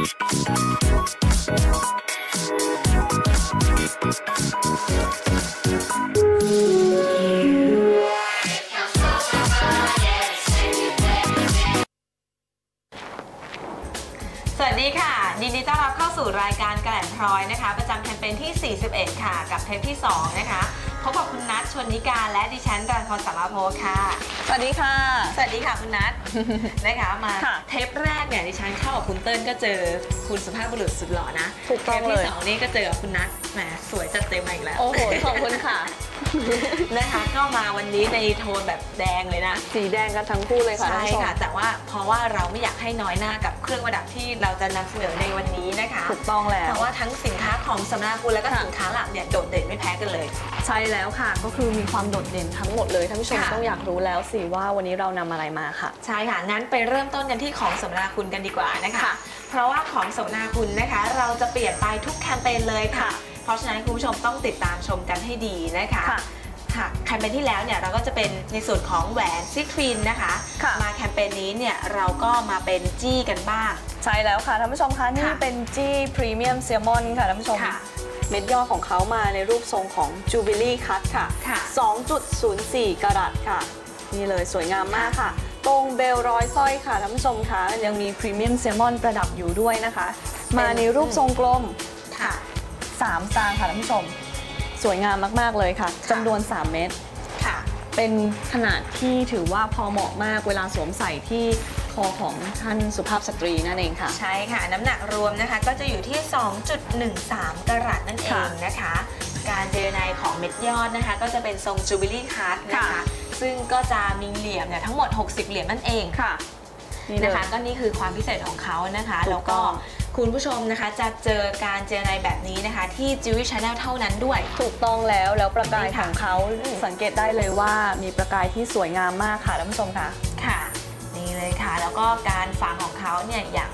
สวัสดีค่ะยินดีต้อนรับเข้าสู่รายการแกล่นพลอยนะคะ ประจำแคมเปญที่ 41 ค่ะ กับเทปที่ 2 นะคะ พบกับคุณนัทชวนนิการและดิฉันรันพรสาราโพค่ะ สวัสดีค่ะ สวัสดีค่ะคุณนัทนะคะมาค่ะเทปแรกเนี่ยดิฉันเข้ากับคุณเติ้ลก็เจอคุณสุภาพบุรุษสุดหล่อนะถูกต้องเทปที่เลยสองนี่ก็เจอกับคุณนัทแหมสวยจัดเต็มมาอีกแล้ว โอ้โหขอบคุณค่ะ นะคะก็มาวันนี้ในโทนแบบแดงเลยนะ สีแดงกันทั้งคู่เลยค่ะใช่ท่านผู้ชมค่ะ แต่ว่าเพราะว่าเราไม่อยากให้น้อยหน้ากับเครื่องประดับที่เราจะนำเสนอในวันนี้นะคะถูกต้องแล้วเพราะว่าทั้งสินค้าของสำนักคุณและก็ค่ะสินค้าหลักเนี่ยโดดเด่นไม่แพ้กันเลย ใช่แล้วค่ะ ก็คือมีความโดดเด่นทั้งหมดเลยท่านผู้ชมค่ะต้องอยากรู้แล้วสิว่าวันนี้เรานำอะไรมาค่ะ ใช่ค่ะงั้นไปเริ่มต้นกันที่ของสมนาคุณกันดีกว่านะคะค่ะเพราะว่าของสมนาคุณนะคะ เราจะเปลี่ยนไปทุกแคมเปญเลยค่ะค่ะ เพราะฉะนั้นคุณผู้ชมต้องติดตามชมกันให้ดีนะคะค่ะ ค่ะแคมเปญที่แล้วเนี่ยเราก็จะเป็นในส่วนของแหวนซิทรินนะคะ ค่ะ มาแคมเปญนี้เนี่ยเราก็มาเป็นจี้กันบ้าง ใช่แล้วค่ะท่านผู้ชมคะนี่ค่ะเป็นจี้พรีเมียมเซลมอนค่ะท่านผู้ชม ค่ะเม็ดยอดของเขามาในรูปทรงของ Jubilee cut ค่ะ ค่ะ 2.04 กะรัตค่ะ นี่เลยสวยงามมากค่ะ ตรง bail ร้อยสร้อยค่ะท่านผู้ชมคะยังมีพรีเมียมเซลมอนประดับอยู่ด้วยนะคะ มาในรูปทรงกลม ค่ะ 3สตางค์ค่ะท่านผู้ชม สวยงามมาก ๆ เลยค่ะจำนวน 3 เม็ดค่ะ เป็นขนาดที่ถือว่าพอเหมาะมากเวลาสวมใส่ที่คอของท่านสุภาพสตรีนั่นเองค่ะ ใช่ค่ะ น้ำหนักรวมนะคะก็จะอยู่ที่ 2.13 กรัตนั่นเองนะคะ การเจรไนของเม็ดยอดนะคะ ก็จะเป็นทรงจูบิลี่คัตนะคะค่ะซึ่งก็จะมีเหลี่ยมเนี่ยทั้งหมด 60 เหลี่ยมนั่นเองค่ะนี่เลยนะคะก็นี่คือความพิเศษของเขานะคะถูกต้องแล้วก็ คุณผู้ชมนะคะจะเจอการเจรไนแบบนี้นะคะ ที่ Jewish Channel เท่านั้นด้วย ถูกต้องแล้วแล้วประกายนี่ขค่ะองเขาสังเกตได้เลยว่ามีประกายที่สวยงามมากค่ะท่านผู้ชมค่ะค่ะ นี่เลยค่ะ แล้วก็การฝังของเขาเนี่ยอย่าง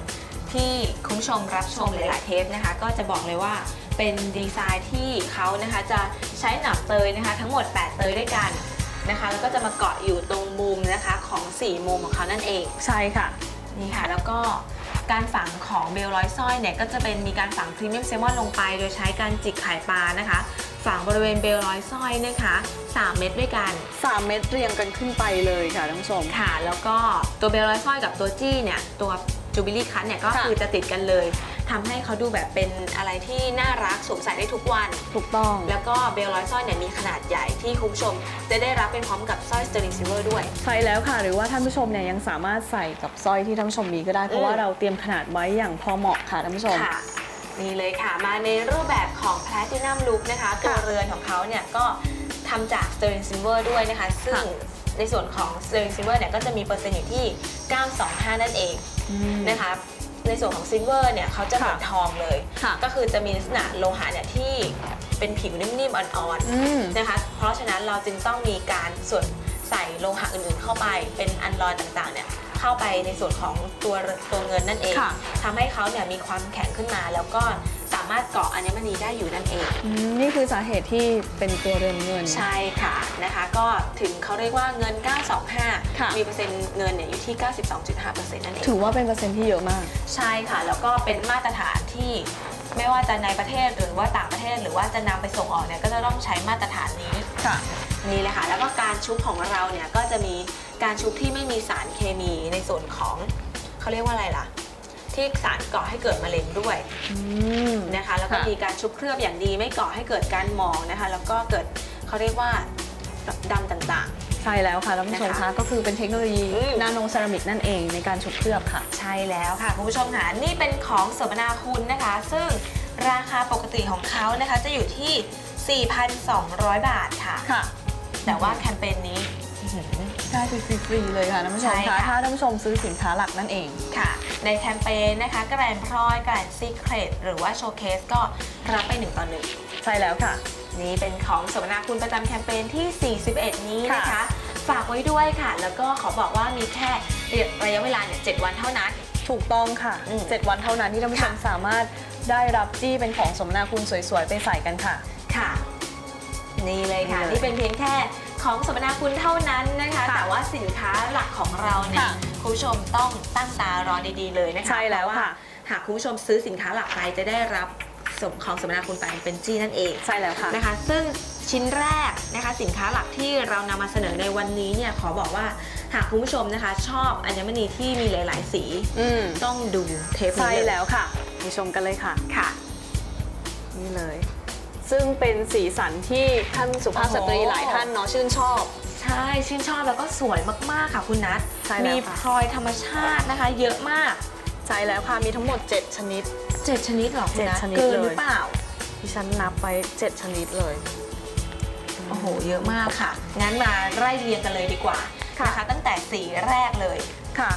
ที่คุณผู้ชมรับชมหลายๆเทปนะคะ ก็จะบอกเลยว่าเป็นดีไซน์ที่เขานะคะจะใช้หนับเตยนะคะ ทั้งหมด 8 เตยด้วยกันนะคะแล้วก็จะมาเกาะอยู่ตรงมุมนะคะของ 4 มุมของเขานั่นเอง ใช่ค่ะนี่ค่ะแล้วก็ การฝังของเบลร้อยสร้อยเนี่ยก็จะเป็นมีการฝังพรีเมียมเซลมอนลงไป โดยใช้การจิกไข่ปลานะคะ ฝังบริเวณเบลร้อยสร้อยนะคะ3 เม็ดด้วยกัน 3 เม็ดเรียงกันขึ้นไปเลยค่ะท่านผู้ชมค่ะ แล้วก็ตัว bail ร้อยสร้อยกับตัวจี้เนี่ยตัว Jubilee cut เนี่ยก็ค่ะคือจะติดกันเลย ทำให้เขาดูแบบเป็นอะไรที่น่ารักสวมใส่ได้ทุกวัน ถูกต้อง แล้วก็ bail ร้อยสร้อยเนี่ยมีขนาดใหญ่ที่คุณผู้ชม จะได้รับเป็นพร้อมกับสร้อย sterling silver ด้วย ใช่แล้วค่ะ หรือว่าท่านผู้ชมเนี่ยยังสามารถใส่กับสร้อยที่ท่านผู้ชมมีก็ได้ เพราะว่าเราเตรียมขนาดไว้อย่างพอเหมาะค่ะท่านผู้ชมค่ะนี่เลยค่ะ มาในรูปแบบของ Platinum Look นะคะตัวเรือนของเขาเนี่ยก็ทำจาก Sterling Silver ด้วยนะคะ ซึ่งค่ะในส่วนของ Sterling Silver เนี่ยก็จะมีเปอร์เซ็นต์อยู่ที่ 925 นั่นเองนะคะ ในส่วนของ Silver เนี่ยเขาจะเหมือนค่ะทองเลยค่ะก็คือจะมีลักษณะโลหะเนี่ยที่เป็นผิวนิ่มๆอ่อนอืมๆนะคะ เพราะฉะนั้นเราจึงต้องมีการส่วนใส่โลหะอื่นๆเข้าไปเป็นอันลอยต่างๆเนี่ยเข้าไปในส่วนของตัวตัวเงินนั่นเองค่ะทำให้เขาเนี่ยมีความแข็งขึ้นมาแล้วก็สามารถเกาะอัญมณีได้อยู่นั่นเอง อืมนี่คือสาเหตุที่เป็นตัวเรือนเงิน ใช่ค่ะนะคะ ก็ถึงเขาเรียกว่าเงิน ค่ะ 925 มีเปอร์เซ็นต์เงินเนี่ยอยู่ที่ 92.5%นั่นเอง ถือว่าเป็นเปอร์เซ็นต์ที่เยอะมาก ใช่ค่ะ แล้วก็เป็นมาตรฐานที่ไม่ว่าจะในประเทศหรือว่าต่างประเทศหรือว่าจะนำไปส่งออกเนี่ยก็จะต้องใช้มาตรฐานนี้ค่ะ นี่เลยค่ะ แล้วก็การชุบของเราเนี่ยก็จะมีการชุบที่ไม่มีสารเคมีในส่วนของเขาเรียกว่าอะไรล่ะ ที่สารก่อให้เกิดมะเร็งด้วยอืมนะคะ แล้วก็ค่ะมีการชุบเคลือบอย่างดีไม่ก่อให้เกิดการหมองนะคะ แล้วก็เกิดเขาเรียกว่าดำต่างใช่แล้วค่ะท่านผู้ชมนะคะคะก็คือเป็นเทคโนโลยีอืมนาโนเซรามิกนั่นเองในการชุบเคลือบค่ะๆใช่แล้วค่ะคุณผู้ชมค่ะนี่เป็นของสมนาคุณนะคะ ซึ่งราคาปกติของเขานะคะจะอยู่ที่ 4,200 บาทค่ะค่ะแต่ว่าแคมเปญนี้อื้อหือ ได้ไปฟรีๆเลยค่ะท่านผู้ชมใช่คะค่ะ ถ้าท่านผู้ชมซื้อสินค้าหลักนั่นเอง ค่ะ ในแคมเปญนะคะ Grand พลอย Grand Secret หรือว่า Showcase ก็รับไป 1 ต่อใช่แล้วค่ะ1นี่เป็นของสมนาคุณประจำแคมเปญที่ 41 นี้นะคะ ค่ะ ฝากไว้ด้วยค่ะ แล้วก็ขอบอกว่ามีแค่ระยะเวลาเนี่ย7วันเท่านั้น ถูกต้องค่ะ อืม 7 วันเท่านั้นที่ท่านผู้ชมค่ะสามารถได้รับจี้เป็นของสมนาคุณสวยๆ ไปใส่กันค่ะ ค่ะ นี่เลยค่ะ นี่เลย นี่เป็นเพียงแค่ ของสมนาคุณเท่านั้นนะคะค่ะแต่ว่าสินค้าหลักของเราเนี่ยค่ะคุณผู้ชมต้องตั้งตารอดีๆเลยนะคะใช่แล้วค่ะเพหากคุณผู้ชมซื้อสินค้าหลักไปจะได้รับสมของสมนาคุณไปเป็นจี้นั่นเองใช่แล้วค่ะนะคะ ซึ่งชิ้นแรกนะคะสินค้าหลักที่เรานำมาเสนอในวันนี้เนี่ยขอบอกว่าหากคุณผู้ชมนะคะ ชอบอัญมณีที่มีหลาย ๆ สีอืมต้องดูเทปใช่นี้เลยแล้วค่ะไปชมกันเลยค่ะค่ะ นี่เลย ซึ่งเป็นสีสันที่ท่านสุภาพสตรีโอ้โหหลายท่านเนาะชื่นชอบ ใช่ชื่นชอบแล้วก็สวยมากๆค่ะคุณนัทใช่แล้วมีค่ะ พลอยธรรมชาตินะคะ เยอะมาก ใช่แล้วค่ะ มีทั้งหมด 7 ชนิด7ชนิดเหรอคุณนัทเจ็ดชนิดเกินเลยหรือเปล่า ที่ฉันนับไป 7 ชนิดเลย โอ้โห เยอะมากค่ะ งั้นมาไล่เรียงกันเลยดีกว่าค่ะ นะคะตั้งแต่สีแรกเลย ค่ะ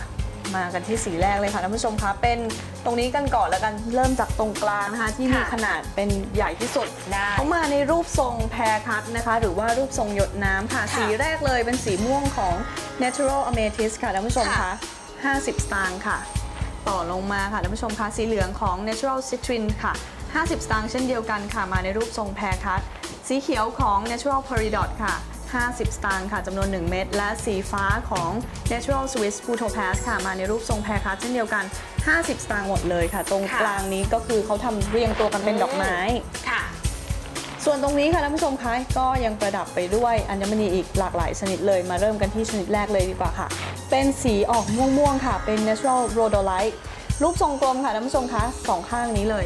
มากันที่สีแรกเลยค่ะท่านผู้ชมคะเป็นตรงนี้กันก่อนแล้วกันเริ่มจากตรงกลางนะคะที่มีค่ะขนาดเป็นใหญ่ที่สุดได้เขามาในรูปทรงแพรคัตนะคะ หรือว่ารูปทรงหยดน้ำค่ะค่ะ สีแรกเลยเป็นสีม่วงของ Natural Amethyst ค่ะท่านผู้ชมค่ะคะ50 สตางค์ค่ะ ต่อลงมาค่ะท่านผู้ชมคะสีเหลืองของ Natural Citrine ค่ะ 50 สตางค์เช่นเดียวกันค่ะมาในรูปทรงแพรคัตสีเขียวของ Natural Peridot ค่ะ 50 สตางค์ค่ะจำนวน 1 เม็ดและสีฟ้าของ Natural Swiss Photopass ค่ะมาในรูปทรงแพรคัตเช่นเดียวกัน 50 สตางค์หมดเลยค่ะ ตรงค่ะกลางนี้ก็คือเขาทำเรียงตัวกันเป็นดอกไม้ค่ะส่วนตรงนี้ค่ะท่านผู้ชมคะก็ยังประดับไปด้วยอัญมณีอีกหลากหลายชนิดเลยมาเริ่มกันที่ชนิดแรกเลยดีกว่าค่ะ เป็นสีออกม่วงๆค่ะ เป็น natural rhodolite รูปทรงกลมค่ะท่านผู้ชมคะสองข้างนี้เลย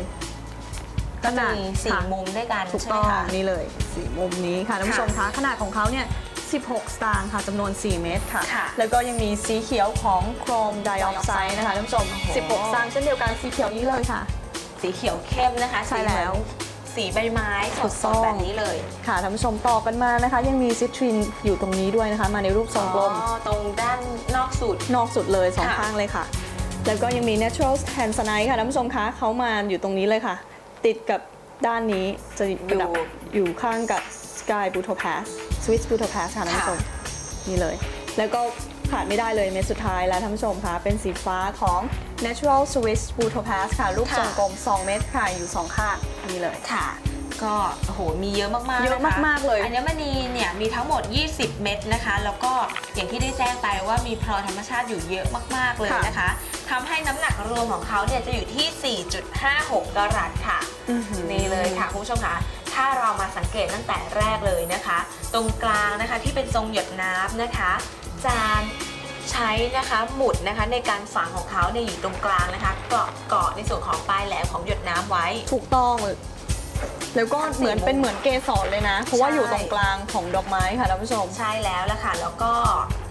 ก็จะมีสี่ค่ะมุมด้วยกันถูกใช่ไหต้มองคะนี่เลยสีมุมนี้ค่ะท่านผู้ชมคะขนาดของเขาเนี่ย16 สตางค์ค่ะจำนวน 4 เมตรค่ะค่ะ แล้วก็ยังมีสีเขียวของโครมไดออกไซด์นะคะท่านผู้ชมโอ้โห16 สตางค์เช่นเดียวกันสีเขียวนี้เลยค่ะ สีเขียวเข้มนะคะ ใช่แล้ว สีเหมือนสีใบไม้สถูกต้ดองๆแบบนี้เลย ค่ะท่านผู้ชมต่อกันมานะคะ ยังมีซิตรินอยู่ตรงนี้ด้วยนะคะ มาในรูปทรงกลมอ๋อตรงด้านนอกสุด นอกสุดเลยสองค่ะข้างเลยค่ะ แล้วก็ยังมี natural tanzanite ค่ะท่านผู้ชมคะเขามาอยู่ตรงนี้เลยค่ะ ติดกับด้านนี้จะประดับอยู่ข้างกับ sky buto pass swiss buto pass ค่ะท่านผู้ชมนี่เลย แล้วก็ขาดไม่ได้เลยเม็ดสุดท้ายแล้วท่านผู้ชมคะเป็นสีฟ้าของ natural swiss buto pass ค่ะ รูปทรงกลม 2 เม็ดค่ะ อยู่ 2 ข้างนี่เลยค่ะก็โอ้โห มีเยอะมากๆเยอะนคมาก ๆ เลย อัญมณีเนี่ยมีทั้งหมด 20 เม็ดนะคะ แล้วก็อย่างที่ได้แจ้งไปว่ามีพลอยธรรมชาติอยู่เยอะมาก ๆ เลยนะคะทำให้น้ำหนักรวมของเขาเนี่ยจะอยู่ที่ 4.56กะรัตค่ะอื้อหือ นี่เลยค่ะคุณผู้ชมคะถ้าเรามาสังเกตตั้งแต่แรกเลยนะคะ ตรงกลางนะคะที่เป็นทรงหยดน้ำนะคะจะใช้นะคะหมุดนะคะในการฝังของเขาเนี่ยอยู่ตรงกลางนะคะเกาะเกาะในส่วนของปลายแหลมของหยดน้ำไว้ ถูกต้อง แล้วก็เหมือนเป็นเหมือนเกสรเลยนะ เพราะว่าใช่อยู่ตรงกลางของดอกไม้ค่ะท่านผู้ชม ใช่แล้วละค่ะ แล้วก็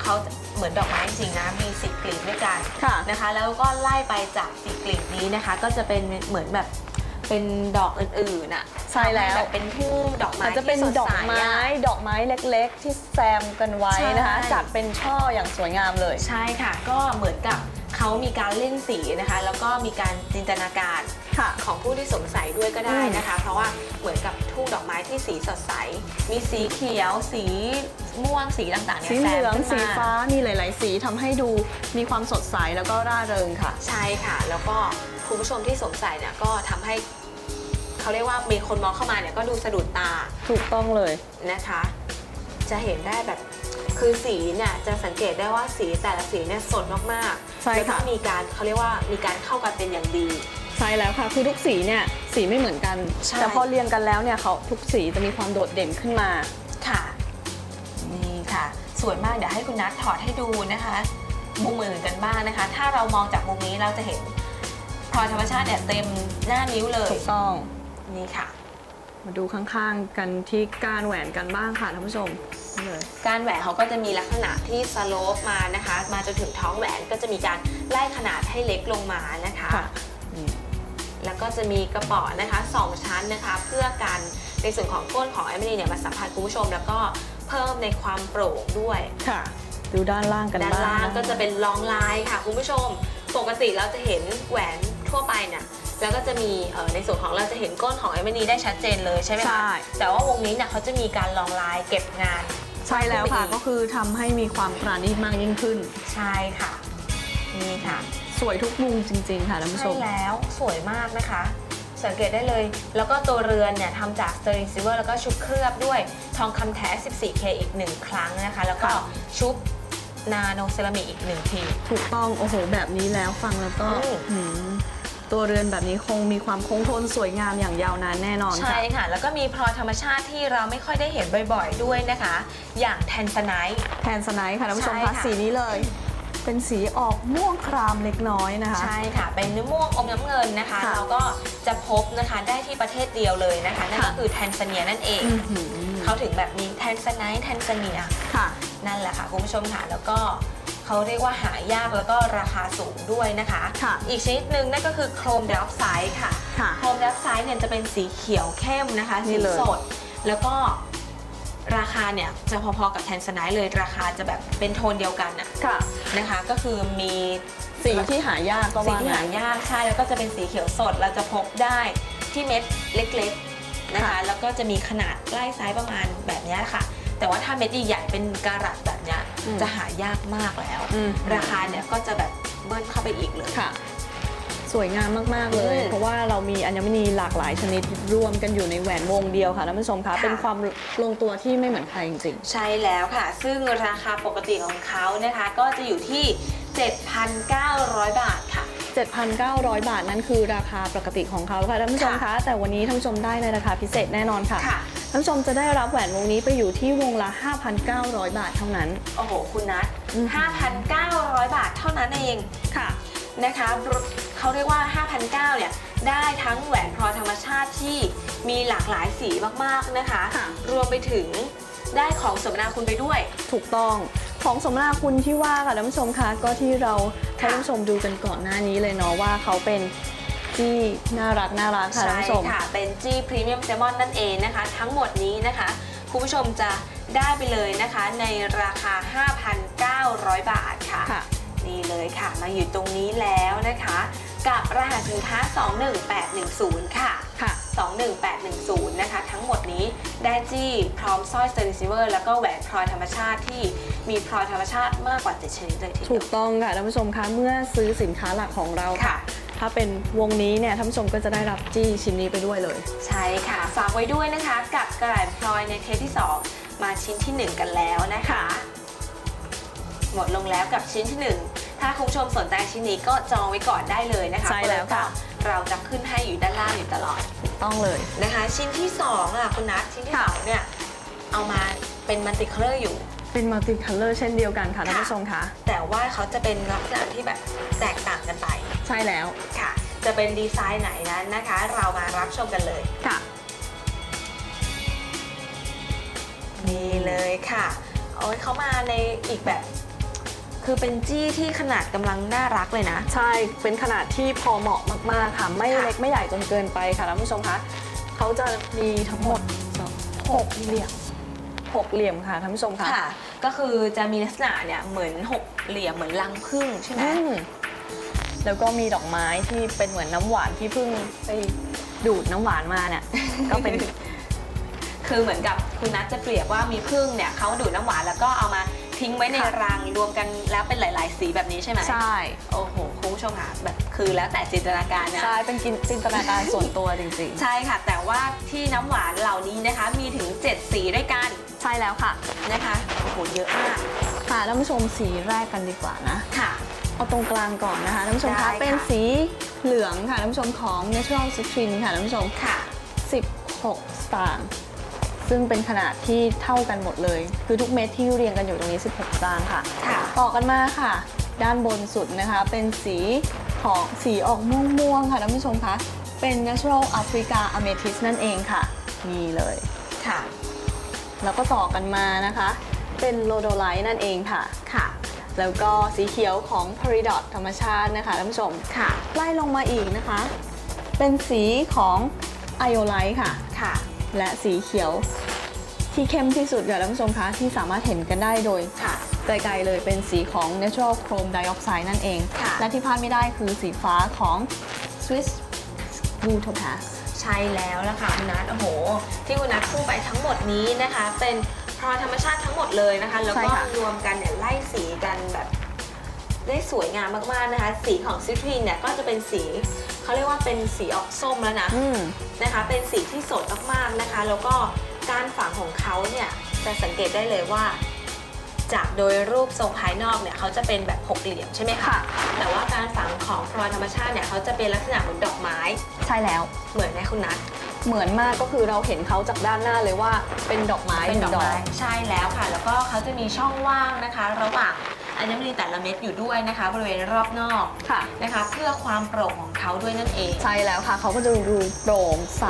เขาเหมือนดอกไม้จริงๆนะมีสีกลีบด้วยกันค่ะ นะคะ แล้วก็ไล่ไปจากสีกลีบนี้นะคะ ก็จะเป็นเหมือนแบบ เป็นดอกอื่นๆน่ะใช่แล้วแบบเป็นทุ่งดอกไม้อาจจะเป็นที่สดอกใสไม้ อะ ดอกไม้เล็กๆ ที่แซมกันไว้นะคะ ใช่ จัดเป็นช่ออย่างสวยงามเลย ใช่ค่ะ ก็เหมือนกับเขามีการเล่นสีนะคะ แล้วก็มีการจินตนาการค่ะ ของผู้ที่สงสัยด้วยก็ได้นะคะ เพราะว่าเหมือนกับทุ่งดอกไม้ที่สีสดใส มีสีเขียว สีม่วงสีต่างๆเนี่ยสีแซเหมลือง ขึ้นสีมาฟ้า มีหลาย ๆ สีทำให้ดูมีความสดใสแล้วก็ร่าเริงค่ะ ใช่ค่ะ แล้วก็คุณผู้ชมที่สงสัยเนี่ยก็ทำให้ เขาเรียกว่ามีคนมองเข้ามาเนี่ยก็ดูสะดุดตาถูกต้องเลยนะคะ จะเห็นได้แบบคือสีเนี่ยจะสังเกตได้ว่าสีแต่ละสีเนี่ยสดมากๆใช่แล้วก็ค่ะ มีการเขาเรียกว่ามีการเข้ากันเป็นอย่างดี ใช่แล้วค่ะ คือทุกสีเนี่ยสีไม่เหมือนกัน ใช่ แต่พอเรียงกันแล้วเนี่ยเขาทุกสีจะมีความโดดเด่นขึ้นมา ค่ะ นี่ค่ะ สวยมากเดี๋ยวให้คุณนัทถอดให้ดูนะคะ มุมอื่นกันบ้างนะคะ ถ้าเรามองจากมุมนี้เราจะเห็นพลอยธรรมชาติเนี่ยเต็มหน้านิ้วเลย ถูกต้อง นี่ค่ะ มาดูข้างๆกันที่การแหวนกันบ้างค่ะท่านผู้ชมนี่เลยการแหวนเขาก็จะมีลักษณะที่สโลปมานะคะ มาจนถึงท้องแหวนก็จะมีการไล่ขนาดให้เล็กลงมานะคะค่ะนี่แล้วก็จะมีกระเป๋อนะคะสองชั้นนะคะ เพื่อกันในส่วนของก้นของแอม y เนี่ยมาสัมผัสคุณผู้ชม แล้วก็เพิ่มในความโปร่งด้วยค่ะ ดูด้านล่างกันด้านบ้างล่างนก็จะเป็นลองลายค่ะคุณผู้ชม ปกติเราจะเห็นแหวนทั่วไปเนี่ย แล้วก็จะมีเอ่อในส่วนของเราจะเห็นก้นของแอม y ได้ชัดเจนเลยใช่ไหมใช่คะ แต่ว่าวงนี้เนี่ยเขาจะมีการลองลายเก็บงาน ใช่แล้วค่ะขึ้นไปอีก็คือทำให้มีความปราณีตมากยิ่งขึ้น ใช่ค่ะ นี่ค่ะ สวยทุกมุมจริง ๆ ค่ะท่านผู้ชใช่แล้วสวยมากนะคะ สังเกตได้เลย แล้วก็ตัวเรือนเนี่ยทำจาก Sterling Silver แล้วก็ชุบเคลือบด้วยทองคำแท้ 14K อีกหนึ่งครั้งนะคะ แล้วก็ค่ะชุบนาโนเซรามิกอีกหนึ่งที ถูกต้อง โอ้โห แบบนี้แล้วฟังแล้วก็อืมหืม ตัวเรือนแบบนี้คงมีความคงทนสวยงามอย่างยาวนานแน่นอนใช่ค่ะค่ะ แล้วก็มีพลอยธรรมชาติที่เราไม่ค่อยได้เห็นบ่อยๆด้วยนะคะ อย่าง Tanzanite Tanzanite ค่ะท่านผู้ชมใช่คะค่ะสีนี้เลย เป็นสีออกม่วงครามเล็กน้อยนะคะ ใช่ค่ะ เป็นเนื้อม่วงอมน้ำเงินนะคะค่ะ เราก็จะพบนะคะได้ที่ประเทศเดียวเลยนะคะนั่นก็ค่ะคือแทนซาเนียนั่นเองอื้อหือเขาถึงแบบมี Tanzanite แทนซาเนีย ค่ะ นั่นแหละค่ะคุณผู้ชมค่ะแล้วก็ เขาเรียกว่าหายากแล้วก็ราคาสูงด้วยนะคะ ค่ะอีกชนิดหนึ่งนั่นก็คือ Chrome Diopside ค่ะ ค่ะ Chrome Diopside เนี่ยจะเป็นสีเขียวเข้มนะคะนี่สีเลย สด แล้วก็ราคาเนี่ยจะพอๆกับ Tanzanite เลยราคาจะแบบเป็นโทนเดียวกันน่ะค่ะ นะคะ ก็คือมีสีที่หายากก็ว่างั้นสีที่หายากใช่แล้วก็จะเป็นสีเขียวสดเราจะพบได้ที่เม็ดเล็กๆนะคะ ค่ะ แล้วก็จะมีขนาดใกล้ไซส์ประมาณแบบเนี้ยค่ะ แต่ว่าถ้าเม็ดใหญ่ๆเป็นกะรัตแบบเนี้ยจะหายากมากแล้วอืมราคาเนี่ยก็จะแบบเบิ้ลเข้าไปอีกเลยค่ะ สวยงามมาก ๆ เลยอืมเพราะว่าเรามีอัญมณีหลากหลายชนิดรวมกันอยู่ในแหวนวงเดียวค่ะท่านผู้ชมคะค่ะเป็นความลงตัวที่ไม่เหมือนใครจริงใช่แล้วค่ะ ซึ่งราคาปกติของเขานะคะ ก็จะอยู่ที่ 7,900 บาทค่ะๆ7,900 บาท นั้นคือราคาปกติของเขาค่ะท่านผู้ชมคะค่ะแต่วันนี้ท่านผู้ชมได้ในราคาพิเศษแน่นอนค่ะค่ะ ท่านผู้ชมจะได้รับแหวนวงนี้ไปอยู่ที่วงละ 5,900 บาทเท่านั้น โอ้โห คุณนัทอืม 5,900 บาทเท่านั้นเองค่ะ นะคะเขาเรียกว่า 5,900เนี่ยได้ทั้งแหวนพลอยธรรมชาติที่มีหลากหลายสีมากๆนะคะ ค่ะ รวมไปถึงได้ของสมนาคุณไปด้วย ถูกต้องของสมนาคุณที่ว่าค่ะท่านผู้ชมคะก็ที่เราให้ค่ะท่านผู้ชมดูกันก่อนหน้านี้เลยเนาะว่าเขาเป็น ที่น่ารักน่ารักค่ะท่านใช่ผู้ชมค่ะ เป็นจี้พรีเมียมแซลมอนนั่นเองนะคะ ทั้งหมดนี้นะคะ คุณผู้ชมจะได้ไปเลยนะคะ ในราคา 5,900 บาทค่ะ ค่ะ นี่เลยค่ะ มาอยู่ตรงนี้แล้วนะคะ กับรหัสสินค้า 21810 ค่ะ ค่ะ 21810 นะคะ ทั้งหมดนี้ได้จี้พร้อมสร้อย Sterling Silver แล้วก็แหวนพลอยธรรมชาติที่มีพลอยธรรมชาติมากกว่า 7 ชนิดเลยทีถูเดียวถูกต้องค่ะท่านผู้ชมคะเมื่อซื้อสินค้าหลักของเราค่ะ ถ้าเป็นวงนี้เนี่ยท่านผู้ชมก็จะได้รับจี้ชิ้นนี้ไปด้วยเลย ใช่ค่ะ ฝากไว้ด้วยนะคะ กับกระดาษพลอยในเทปที่ 2 มาชิ้นที่ 1 กันแล้วนะคะ หมดลงแล้วกับชิ้นที่ 1 ถ้าคุณผู้ชมสนใจชิ้นนี้ก็จองไว้ก่อนได้เลยนะคะใช่แล้วค่ะเบอร์ก็เราจะขึ้นให้อยู่ด้านล่างอยู่ตลอดต้องเลยนะคะ ชิ้นที่2อะคุณนัทชิ้นที่สองเนี่ยเอามาเป็น multicolor อยู่ เป็น multicolor เช่นเดียวกันค่ะท่านผู้ชมคะแต่ว่าเขาจะเป็นลักษณะที่แบบแตกต่างกันไป ใช่แล้วค่ะ จะเป็นดีไซน์ไหนนั้นนะคะ เรามารับชมกันเลยค่ะ นี่เลยค่ะโอ้ยเขามาในอีกแบบ คือเป็นจี้ที่ขนาดกำลังน่ารักเลยนะ ใช่เป็นขนาดที่พอเหมาะมากๆค่ะ ไม่ค่ะเล็กไม่ใหญ่จนเกินไปค่ะท่านผู้ชมคะเขาจะมีทั้งหมดหกเหลี่ยม หกเหลี่ยมค่ะท่านผู้ชมคะค่ะ ก็คือจะมีลักษณะเนี่ยเหมือนหกเหลี่ยมเหมือนรังผึ้งใช่ไหม อืมแล้วก็มีดอกไม้ที่เป็นเหมือนน้ำหวานที่เพิ่งไปดูดน้ำหวานมาเนี่ย ก็เป็น คือเหมือนกับคุณนัทจะเปรียบว่ามีผึ้งเนี่ยเขาดูดน้ำหวานแล้วก็เอามาทิ้งไว้ในค่ะ รังรวมกันแล้วเป็นหลาย ๆ สีแบบนี้ใช่ไหมใช่โอ้โหคุณผู้ชมค่ะแบบคือแล้วแต่จินตนาการนะ ใช่เป็นกินจินตนาการส่วนตัวจริง ใช่ค่ะ แต่ว่าที่น้ำหวานเหล่านี้นะคะมีถึง 7 สีด้วยกันๆ ใช่แล้วค่ะนะคะโอ้โหเยอะมากค่ะท่านผู้ชมสีแรกกันดีกว่านะค่ะ เอาตรงกลางก่อนนะคะท่านผู้ชมได้คะค่ะเป็นสีเหลืองค่ะท่านผู้ชมของ Natural Citrin ค่ะท่านผู้ชมค่ะ 16 สตางค์ซึ่งเป็นขนาดที่เท่ากันหมดเลย คือทุกเม็ดที่เรียงกันอยู่ตรงนี้ 16 สตางค์ค่ะค่ะต่อกันมาค่ะ ด้านบนสุดนะคะ เป็นสีของสีออกม่วงๆค่ะท่านผู้ชมคะเป็น Natural Africa Amethyst นั่นเองค่ะ นี่เลยค่ะ แล้วก็ต่อกันมานะคะ เป็นโลโดไลท์นั่นเองค่ะค่ะ แล้วก็สีเขียวของ Peridot ธรรมชาตินะคะท่านผู้ชมค่ะ ไล่ลงมาอีกนะคะ เป็นสีของ Iolite ค่ะค่ะ และสีเขียวที่เข้มที่สุดค่ะท่านผู้ชมคะที่สามารถเห็นกันได้โดยค่ะไกลๆเลยเป็นสีของ Natural Chrome Dioxide นั่นเองค่ะและที่พลาดไม่ได้คือสีฟ้าของ Swiss Blue Topaz ใช่แล้วล่ะค่ะคุณนัทโอ้โห ที่คุณนัทพูดไปทั้งหมดนี้นะคะ เป็นพลอยธรรมชาติทั้งหมดเลยนะคะ แล้วใช่ก็ค่ะ รวมกันเนี่ยไล่สีกันแบบได้สวยงามมากๆนะคะ สีของซิทรีนเนี่ยก็จะเป็นสีเขาเรียกว่าเป็นสีออกส้มแล้วนะ อืม นะคะเป็นสีที่สดมากๆนะคะ แล้วก็การฝังของเขาเนี่ยจะสังเกตได้เลยว่า จากโดยรูปทรงภายนอกเนี่ยเขาจะเป็นแบบหกเหลี่ยมใช่ไหมคะค่ะแต่ว่าการฝังของพลอยธรรมชาติเนี่ยเขาจะเป็นลักษณะเหมือนดอกไม้ใช่แล้วเหมือนไหมคุณนัทเหมือนมากก็คือเราเห็นเขาจากด้านหน้าเลยว่าเป็นดอกไม้เป็นดอกไม้หงใช่แล้วค่ะ แล้วก็เขาจะมีช่องว่างนะคะ ระหว่างอัญมณีแต่ละเม็ดอยู่ด้วยนะคะ บริเวณรอบนอกค่ะนะคะ เพื่อความโปร่งของเขาด้วยนั่นเอง ใช่แล้วค่ะเขาก็จะดูโปร่งใส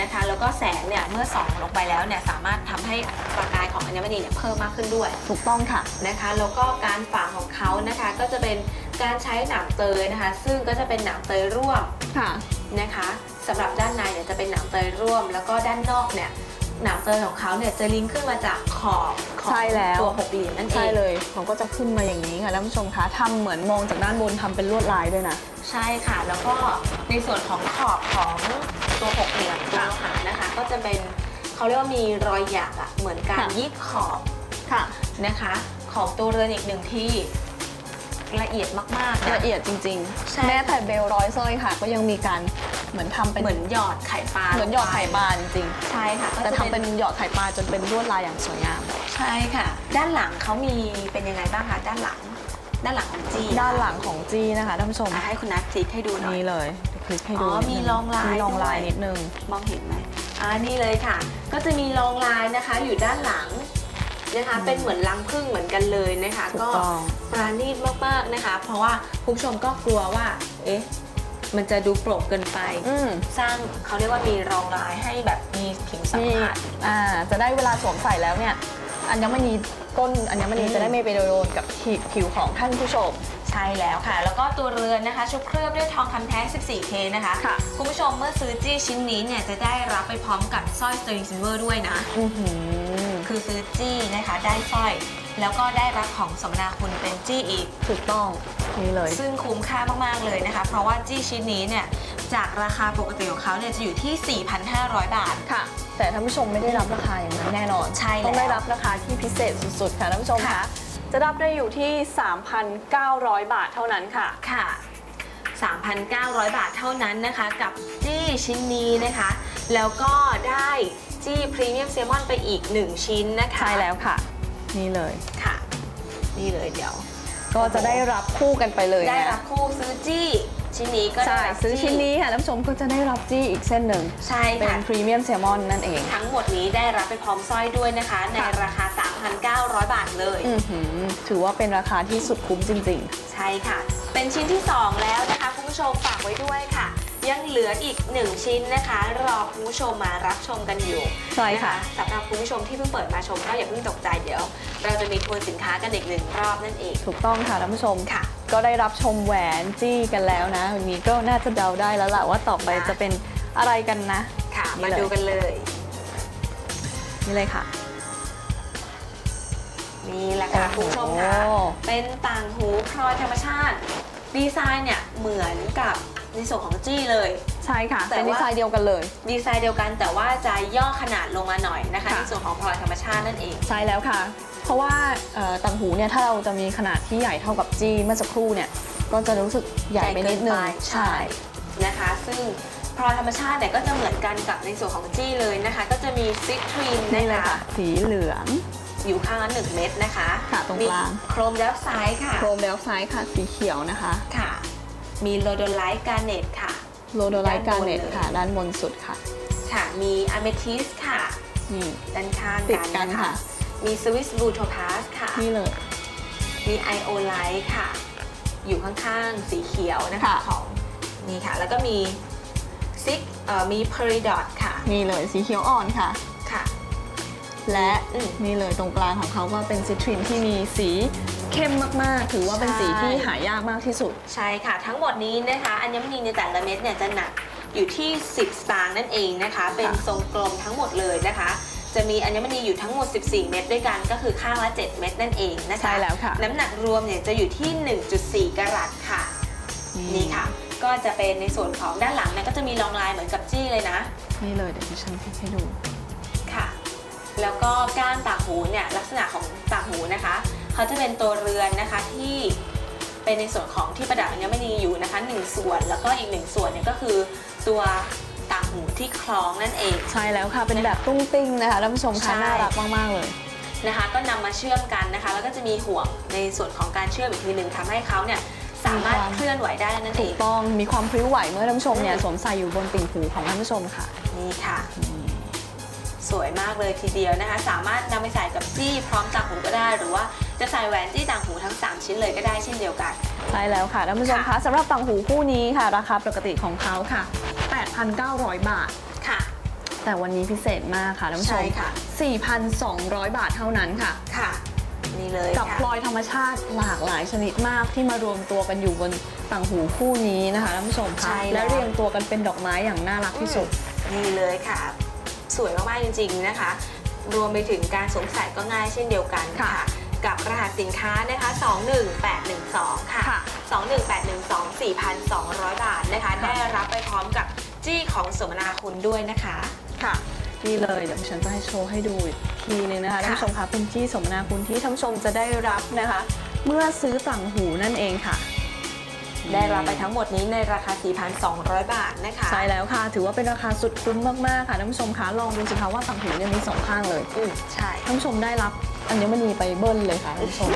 นะคะ แล้วก็แสงเนี่ยเมื่อส่องลงไปแล้วเนี่ยสามารถทำให้ประกายของอัญมณีเนี่ยเพิ่มมากขึ้นด้วย ถูกต้องค่ะนะคะแล้วก็การฝังของเขานะคะก็จะเป็นการใช้หนังเตยนะคะ ซึ่งก็จะเป็นหนังเตยร่วมค่ะนะคะสำหรับด้านในเนี่ยจะเป็นหนังเตยร่วม แล้วก็ด้านนอกเนี่ย หนังเตยของเขาเนี่ยจะลิงก์ขึ้นมาจากขอบของใช่แล้ว ตัวหกเหลี่ยมนั่นเองใช่เลยเขาก็จะขึ้นมาอย่างนี้ค่ะท่านผู้ชมคะทำเหมือนมองจากด้านบนทำเป็นลวดลายด้วยนะ ใช่ค่ะ แล้วก็ในส่วนของขอบของตัวหกเหลี่ยมตัวค่ะโลหะนะคะ ก็จะเป็นเขาเรียกว่ามีรอยหยักอะเหมือนการค่ะ ยีดขอบค่ะนะคะ ของตัวเรือนอีกหนึ่งที่ ละเอียดมากๆนละเอียดจริงใช่ๆแม้แต่เบลร้อยสร้อยค่ะ ก็ยังมีการเหมือนทำเป็นเหมือนหยอดไข่ปลาเหมือนหยอดไข่ปลาจริงใช่ค่ะๆก็แต่จะทำเป็นหยอดไข่ปลาจนเป็นลวดลายอย่างสวยงาม ใช่ค่ะ ด้านหลังเขามีเป็นยังไงบ้างคะด้านหลัง ด้านหลังของจีด้านหลังของจี้นะคะท่านผู้ชมอะให้คุณนัทคลิกให้ดูหน่อยนี่เลยเดี๋ยวคลิกให้ดูอ๋อนิดนึมีรองลายมีรองลายด้วยนิดนึงมองเห็นไหมอ่านี่เลยค่ะ ก็จะมีรองลายนะคะอยู่ด้านหลัง นะคะ เป็นเหมือนรังผึ้งเหมือนกันเลยนะคะถูกต้องก็ปราณีตมากๆนะคะ เพราะว่าคุณผู้ชมก็กลัวว่า เอ๊ะมันจะดูโปร่งเกินไปอืมสร้างเขาเรียกว่ามีรองลายให้แบบมีที่ผิวสัมผัสอ่าจะได้เวลาสวมใส่แล้วเนี่ย อัญมณีก้นอัญมณีอืมจะได้ไม่ไปโดนกับผิวของท่านผู้ชมใช่แล้วค่ะ แล้วก็ตัวเรือนนะคะ ชุบเคลือบด้วยทองคำแท้ 14K นะคะค่ะคุณผู้ชมเมื่อซื้อจี้ชิ้นนี้เนี่ยจะได้รับไปพร้อมกับสร้อย Sterling Silver ด้วยนะอือหือ คือซื้อจี้นะคะได้สร้อย แล้วก็ได้รับของสมนาคุณเป็นจี้อีก ถูกต้องนี่เลย ซึ่งคุ้มค่ามากๆเลยนะคะ เพราะว่าจี้ชิ้นนี้เนี่ยจากราคาปกติของเขาเนี่ยจะอยู่ที่ 4,500 บาท ค่ะ แต่ท่านผู้ชมไม่ได้รับราคาอย่างนั้นแน่นอนใช่แล้วต้องได้รับราคาที่พิเศษสุดๆ ค่ะท่านผู้ชมค่ะคะจะรับได้อยู่ที่ 3,900 บาทเท่านั้นค่ะค่ะ 3,900 บาทเท่านั้นนะคะ กับจี้ชิ้นนี้นะคะ แล้วก็ได้ จี้พรีเมียมเซลมอนไปอีก 1 ชิ้นนะคะ ใช่แล้วค่ะ นี่เลยค่ะ นี่เลยเดี๋ยว ก็จะได้รับคู่กันไปเลยได้นะรับคู่ซื้อจี้ชิ้นนี้ก็ได้ใช่รับซื้อชิ้นจี้นี้ค่ะท่านผู้ชมก็จะได้รับจี้อีกเส้นหนึ่งใช่เป็นค่ะพรีเมียมแซลมอนนั่นเอง ทั้งหมดนี้ได้รับไปพร้อมสร้อยด้วยนะคะ ในค่ะราคา 3,900 บาทเลยอื้อหือถือว่าเป็นราคาที่สุดคุ้มจริงใช่ค่ะ เป็นชิ้นที่ 2 แล้วนะคะคุณผู้ชมฝากไว้ด้วยค่ะ ยังเหลืออีก 1 ชิ้นนะคะ รอคุณผู้ชมมารับชมกันอยู่ใช่ค่ะนสำหรับคุณผู้ชมที่เพิ่งเปิดมาชมก็อย่าเพิ่งตกใจเดี๋ยว เราจะมีทวนสินค้ากันอีกหนึ่งรอบนั่นเองๆถูกต้องค่ะท่านผู้ชมค่ะ ก็ได้รับชมแหวนจี้กันแล้วนะ วันนี้ก็น่าจะเดาได้แล้วล่ะว่าต่อไปนะจะเป็นอะไรกันนะ ค่ะนี่มาเลยดูกันเลย นี่เลยค่ะนี่แหละค่ะคุณผู้ชมค่ะโอ้เป็นต่างหูพลอยธรรมชาติ ดีไซน์เนี่ยเหมือนกับ ในส่วนของจี้เลย ใช่ค่ะ แต่เป็นว่าดีไซน์เดียวกันเลย ดีไซน์เดียวกันแต่ว่าจะย่อขนาดลงมาหน่อยนะคะค่ะ ในส่วนของพลอยธรรมชาตินั่นเอง ใช่แล้วค่ะ เพราะว่าเอ่อต่างหูเนี่ยถ้าเราจะมีขนาดที่ใหญ่เท่ากับจี้เมื่อสักครู่เนี่ยก็จะรู้สึกใหญ่ไปนิดนึง ใช่ นะคะ ซึ่งพลอยธรรมชาติเนี่ยก็จะเหมือนกันกับในส่วนของจี้เลยนะคะ ก็จะมีซิกทรีนนี่นะเลยคะค่ะ สีเหลือง อยู่ข้างละหนึ่งเม็ดนะคะค่ะตรงกลาง มี Chrome Diopside ค่ะ Chrome Diopside ค่ะสีเขียวนะคะ ค่ะ มี Rhodolite Garnet ค่ะ Rhodolite Garnet ด้าการบนเลยค่ะ ด้านบนสุดค่ะ ค่ะ มี Amethyst ค่ะ นี่ด้านข้างติดกันกันนะคะค่ะ มี Swiss Blue Topaz ค่ะ นี่เลย มี Iolite ค่ะ อยู่ข้างๆ สีเขียวนะคะค่ะของนี่ค่ะ แล้วก็มีซิกเอ่อมี Peridot ค่ะ นี่เลยสีเขียวอ่อนค่ะ ค่ะ และอืมนี่เลยตรงกลางของเขาก็เป็นซิตรินที่มีสี เข้มมากๆ ถือว่าเป็นใช่สีที่หายากมากที่สุด ใช่ค่ะ ทั้งหมดนี้นะคะ อัญมณีในแต่ละเม็ดเนี่ยจะหนักอยู่ที่ 10 สตางค์นั่นเองนะคะ เป็นทรงกลมทั้งหมดเลยนะคะจะมีอัญมณีอยู่ทั้งหมด 14 เม็ดด้วยกันก็คือข้างละ 7 เม็ดนั่นเองนะคะใช่แล้วค่ะ น้ำหนักรวมเนี่ยจะอยู่ที่ 1.4กะรัตค่ะ นี่ค่ะ ก็จะเป็นในส่วนของด้านหลังเนี่ยก็จะมีรองลายเหมือนกับจี้เลยนะ นี่เลยเดี๋ยวดิฉันพลิกให้ดูค่ะ แล้วก็ก้านต่างหูเนี่ยลักษณะของต่างหูนะคะ เขาจะเป็นตัวเรือนนะคะที่เป็นในส่วนของที่ประดับอัญมณีอยู่นะคะหนึ่งส่วนแล้วก็อีกหนึ่งส่วนเนี่ยก็คือตัวต่างหูที่คล้องนั่นเอง ใช่แล้วค่ะ เป็นแบบตุ้งติ้งนะคะท่านผู้ชมใช่คะน่ารักมากๆเลยนะคะ ก็นำมาเชื่อมกันนะคะ แล้วก็จะมีห่วงในส่วนของการเชื่อมอีกทีหนึ่งทำให้เขาเนี่ยสามารถมีความเคลื่อนไหวได้นั่นเอถูงกต้องมีความพริ้วไหวเมื่อท่านผู้ชมเนี่ยอืมสวมใส่อยู่บนติ่งหูของท่านผู้ชมค่ะนี่ค่ะ สวยมากเลยทีเดียวนะคะ สามารถนำไปใส่กับจี้พร้อมต่างหูก็ได้หรือว่า จะใส่แหวนจี้ต่างหูทั้ง 3 ชิ้นเลยก็ได้เช่นเดียวกัน ใช่แล้วค่ะท่านผู้ชมคะค่ะสำหรับต่างหูคู่นี้ค่ะ ราคาปกติของเขาค่ะ 8,900 บาท ค่ะ แต่วันนี้พิเศษมากค่ะท่านผู้ชใช่มค่ะ 4,200 บาทเท่านั้นค่ะ ค่ะ นี่เลยกับค่ะพลอยธรรมชาติหลากหลายชนิดมากที่มารวมตัวกันอยู่บนต่างหูคู่นี้นะคะท่านผู้ชมใช่ค่ะแล้ว และเรียงตัวกันเป็นดอกไม้อย่างน่ารักที่สุด นี่เลยค่ะ สวยมากๆจริงๆนะคะ รวมไปถึงการสวมใส่ก็ง่ายเช่นเดียวกันค่ะ ค่ะ กับรหัสสินค้านะคะ 21812 ค่ะค่ะ21812 4,200 บาทนะคะค่ะได้รับไปพร้อมกับจี้ของสมนาคุณด้วยนะคะ ค่ะนี่เลยเดี๋ยวฉันจะให้โชว์ให้ดูอีกทีนึงนะคะค่ะท่านผู้ชมคะเป็นที่สมนาคุณที่ท่านผู้ชมจะได้รับนะคะ เมื่อซื้อต่างหูนั่นเองค่ะ ได้รับไปทั้งหมดนี้ในราคา 4,200 บาทนะคะ ใช่แล้วค่ะ ถือว่าเป็นราคาสุดคุ้มมาก ๆ ค่ะท่านผู้ชมคะลองดูสิคะว่าต่างหูเนี่ยมีสองข้างเลย อืมใช่ท่านผู้ชมได้รับ อัญมณีไปเบิ้ลเลยค่ะท่านผู้ชม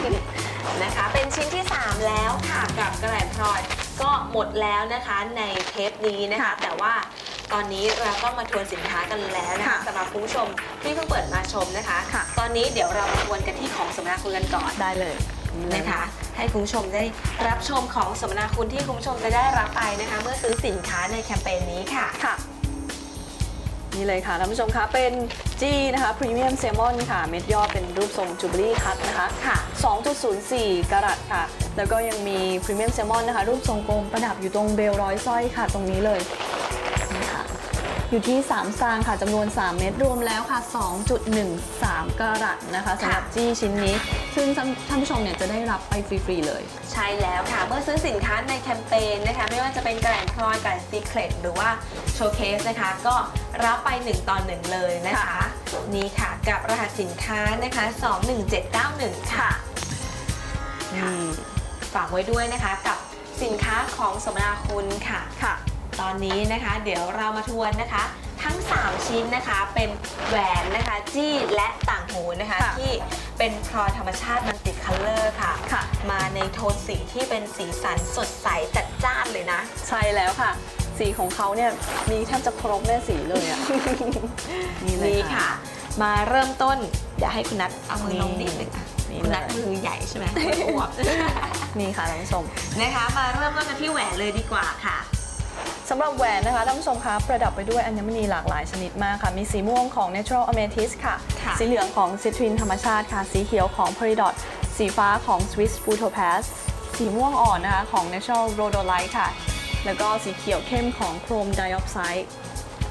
นะคะ เป็นชิ้นที่ 3 แล้วค่ะกับกระแหลมพลอยก็หมดแล้วนะคะในเทปนี้นะคะค่ะแต่ว่าตอนนี้เราก็มาทวนสินค้ากันแล้วนะคะค่ะสำหรับคุณผู้ชมที่เพิ่งเปิดมาชมนะคะค่ะตอนนี้เดี๋ยวเรามาทวนกันที่ของสมนาคุณกันก่อนได้เลยนี่เลยนะคะให้คุณผู้ชมได้รับชมของสมนาคุณที่คุณผู้ชมจะได้รับไปนะคะ เมื่อซื้อสินค้าในแคมเปญนี้ค่ะค่ะ นี่เลยค่ะท่านผู้ชมคะเป็น จี้นะคะพรีเมียมเซมอนค่ะเม็ดยอดเป็นรูปทรง Jubilee Cut นะคะค่ะ 2.04กะรัตค่ะ แล้วก็ยังมีพรีเมียมเซมอนนะคะ รูปทรงกลมประดับอยู่ตรง bail ร้อยสร้อยค่ะ ตรงนี้เลยนี่ค่ะ อยู่ที่ 3 สตางค์ค่ะจำนวน 3 เม็ดรวมแล้วค่ะ 2.13กะรัตนะคะสำหรับจี้ชิ้นนี้ ซึ่งท่านผู้ชมเนี่ยจะได้รับไปฟรี ๆ เลย ใช่แล้วค่ะ เมื่อซื้อสินค้าในแคมเปญนะคะ ไม่ว่าจะเป็นกระแหลมพลอยกระแหลมซีเครตหรือว่าโชว์เคสนะคะ ก็รับไป 1 ต่อ 1 เลยนะคะค่ะนี่ค่ะกับรหัสสินค้านะคะ 21791 ค่ะนี่ฝากไว้ด้วยนะคะกับสินค้าของสมนาคุณค่ะค่ะ ตอนนี้นะคะ เดี๋ยวเรามาทวนนะคะ ทั้ง 3 ชิ้นนะคะเป็นแหวนนะคะจี้และต่างหูนะคะค่ะที่เป็นพลอยธรรมชาติ multicolor ค่ะค่ะ มาในโทนสีที่เป็นสีสันสดใสจัดจ้านเลยนะ ใช่แล้วค่ะ สีของเขาเนี่ยมีแทบจะครบแม่สีเลยอะนี่เลยนี่ค่ะ มาเริ่มต้นอย่าให้คุณนัทเอามือลงนี่นิดนึงอะนี่คุณนัทเลย มือใหญ่ใช่ไหมอวบ นี่ค่ะท่านผู้ชม นะคะมาเริ่มต้นกันที่แหวนเลยดีกว่าค่ะ สำหรับแหวนนะคะท่านผู้ชมคะประดับไปด้วยอัญมณีหลากหลายชนิดมากค่ะ มีสีม่วงของ Natural Amethyst ค่ะค่ะสีเหลืองของ Citrine ธรรมชาติค่ะ สีเขียวของ Peridot สีฟ้าของ Swiss Butopaz สีม่วงอ่อนนะคะของ Natural Rhodolite ค่ะ แล้วก็สีเขียวเข้มของ Chrome Diopside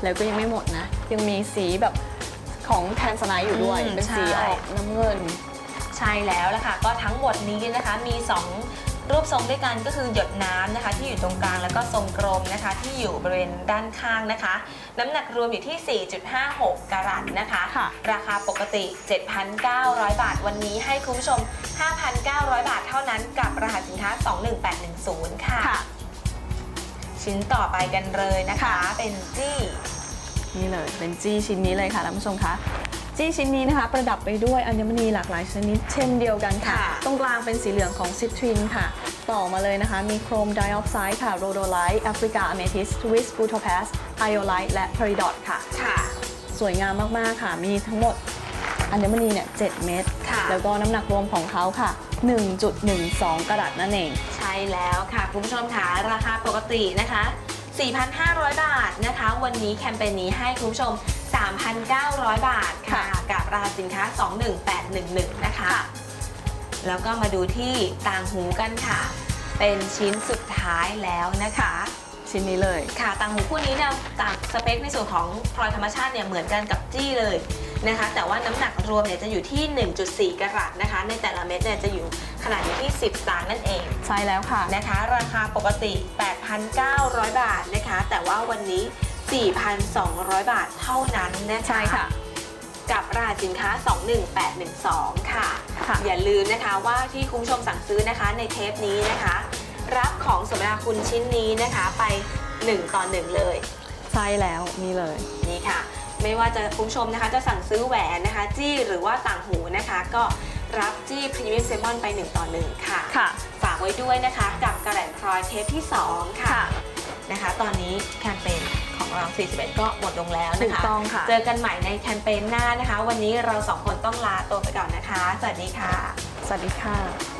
แล้วก็ยังไม่หมดนะ ยังมีสีแบบของ Tanzanite อยู่ด้วยอืมเป็นสีใช่ออกน้ำเงิน ใช่แล้วละค่ะ ก็ทั้งหมดนี้นะคะมี 2 รูปทรงด้วยกันก็คือหยดน้ำนะคะที่อยู่ตรงกลางแล้วก็ทรงกลมนะคะที่อยู่บริเวณด้านข้างนะคะ น้ำหนักรวมอยู่ที่ 4.56กะรัตนะคะค่ะราคาปกติ 7,900 บาทวันนี้ให้คุณผู้ชม 5,900 บาทเท่านั้นกับรหัสสินค้า 21810 ค่ะค่ะชิ้นต่อไปกันเลยนะคะค่ะเป็นจี้นี่เลยเป็นจี้ชิ้นนี้เลยค่ะท่านผู้ชมคะ จี้ชิ้นนี้นะคะ ประดับไปด้วยอัญมณีหลากหลายชนิด เช่นเดียวกันค่ะค่ะ ตรงกลางเป็นสีเหลืองของซิตรินค่ะ ต่อมาเลยนะคะ มี Chrome Diopside ค่ะโรโดไลท์แอฟริกาอเมทิสทวิสบูโท p พสไอโอไลท์และพาริดอตค่ะ ค่ะ สวยงามมากๆค่ะ มีทั้งหมดอัญมณีเนี่ย7เม็ดค่ะแล้วก็น้ำหนักรวมของเขาค่ะ 1.12 กะรัตนั่นเอง ใช่แล้วค่ะ คุณผู้ชมค่ะราคาปกตินะคะ 4,500 บาทนะคะ วันนี้แคมเปญนี้ให้คุณผู้ชม 3,900 บาทค่ะค่ะ กับราคาสินค้า 21811 นะคะ แล้วก็มาดูที่ต่างหูกันค่ะ เป็นชิ้นสุดท้ายแล้วนะคะชิ้นนี้เลยค่ะต่างหูคู่นี้เนี่ยต่างสเปคในส่วนของพลอยธรรมชาติเนี่ยเหมือนกันกับจี้เลยนะคะ แต่ว่าน้ำหนักรวมเนี่ยจะอยู่ที่ 1.4 กรัตนะคะ ในแต่ละเม็ดเนี่ยจะอยู่ขนาดอยู่ที่ 10 สตางค์นั่นเอง ใช่แล้วค่ะนะคะ ราคาปกติ 8,900 บาทนะคะ แต่ว่าวันนี้ 4,200 บาทเท่านั้นนะคะใช่ค่ะ กับรหัสสินค้า 21812 ค่ะค่ะอย่าลืมนะคะว่าที่คุณผู้ชมสั่งซื้อนะคะในเทปนี้นะคะ รับของสมนาคุณชิ้นนี้นะคะไป 1 ต่อ 1 เลย ใช่แล้วนี่เลยนี่ค่ะ ไม่ว่าจะคุณผู้ชมนะคะจะสั่งซื้อแหวนนะคะ จี้หรือว่าต่างหูนะคะ ก็รับจี้พรีเมียมเซมอนไป 1 ต่อ 1 ค่ะค่ะ ฝากไว้ด้วยนะคะ กับกระแหล่งพลอยเทปที่ 2 ค่ะค่ะนะคะ ตอนนี้แคมเปญ ของเรา41 ก็หมดลงแล้วถูนะกคะต้องค่ะ เจอกันใหม่ในแคมเปญหน้านะคะ วันนี้เราสองคนต้องลาตัวไปก่อนนะคะ สวัสดีค่ะ สวัสดีค่ะ